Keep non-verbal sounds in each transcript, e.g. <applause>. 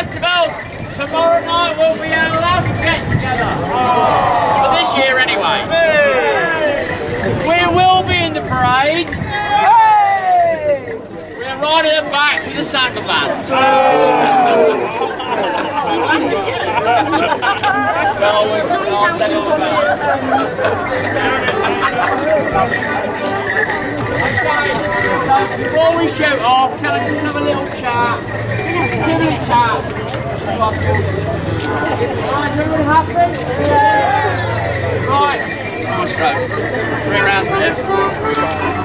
festival. Tomorrow night will be our last get together. For this year anyway. We will be in the parade. We're right at the back with the Sanderlands. well, <laughs> we shoot off, can I just have a little chat? Give me a chat. Right, everybody happy? Yeah. Right. On, stroke. Three rounds left.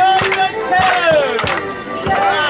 Film Man.